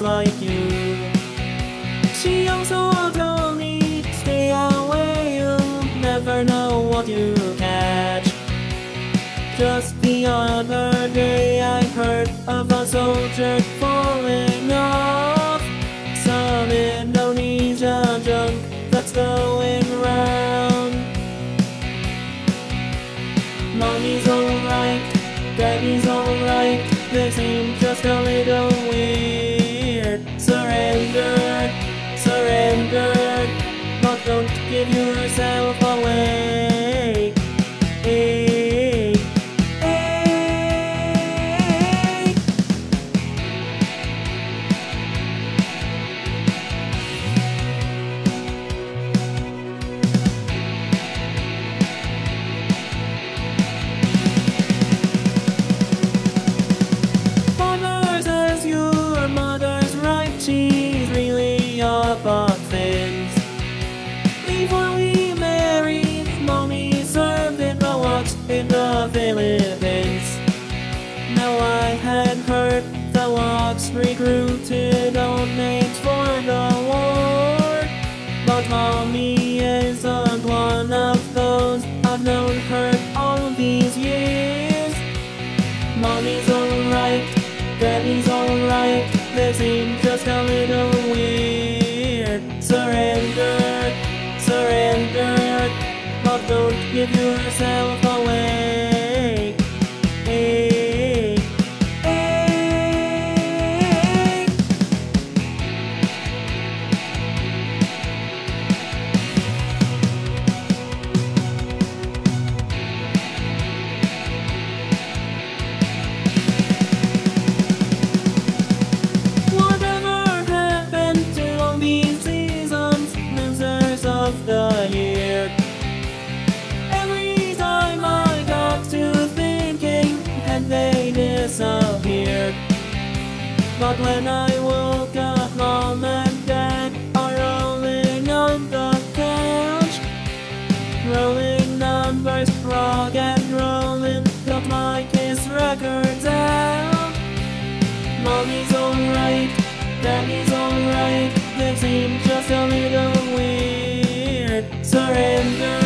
like you. She also told me, stay away, you'll never know what you catch. Just the other day I heard of a soldier falling off some Indonesia junk that's going round. Mommy's alright, daddy's alright, they seem just a little weird. Surrender, had heard the WACs recruited old maids for the war. But mommy isn't one of those. I've known her all these years. Mommy's alright, daddy's alright. They seem just a little weird. Surrender, surrender, but don't give yourself But when I woke up, mom and dad are rolling on the couch. Rolling numbers, rock and rolling, got my KISS records out. Mommy's alright, daddy's alright, they seem just a little weird. Surrender,